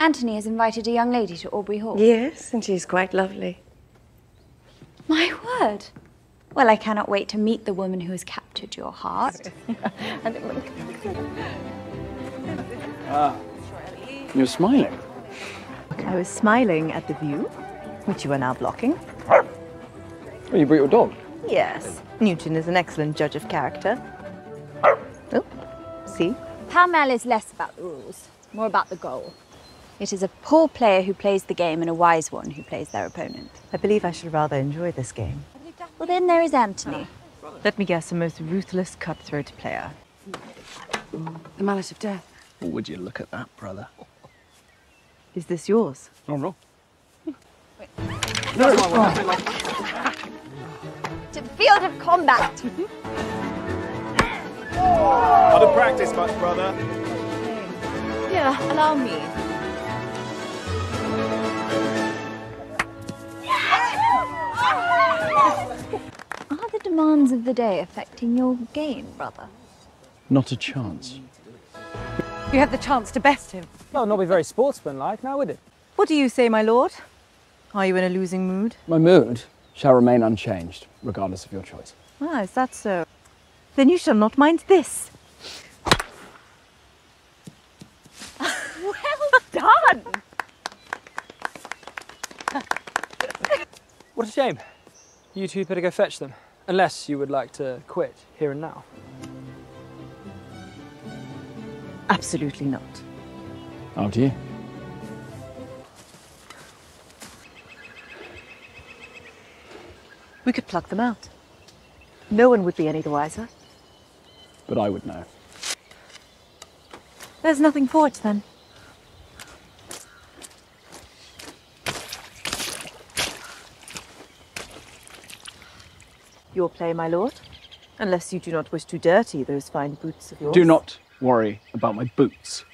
Anthony has invited a young lady to Aubrey Hall. Yes, and she's quite lovely. My word. Well, I cannot wait to meet the woman who has captured your heart. Ah, you're smiling. I was smiling at the view, which you are now blocking. Oh, you brought your dog. Yes, Newton is an excellent judge of character. Oh, see? Pall Mall is less about the rules, more about the goal. It is a poor player who plays the game and a wise one who plays their opponent. I believe I should rather enjoy this game. Well, then there is Anthony. Let me guess, a most ruthless, cutthroat player. The mallet of death. Oh, would you look at that, brother? Is this yours? No, no. To the field of combat. Other practice much, brother. Yeah, allow me. Are the demands of the day affecting your game, brother? Not a chance. You have the chance to best him. Well, not be very sportsmanlike, now would it? What do you say, my lord? Are you in a losing mood? My mood shall remain unchanged, regardless of your choice. Ah, is that so? Then you shall not mind this. well done! What a shame. You two better go fetch them. Unless you would like to quit here and now. Absolutely not. After you. We could pluck them out. No one would be any the wiser. But I would know. There's nothing for it then. Your play, my lord. Unless you do not wish to dirty those fine boots of yours. Do not worry about my boots.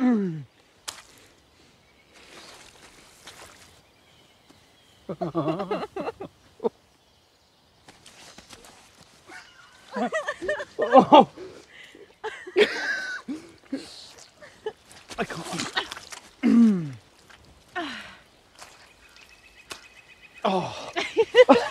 I can't. oh. oh.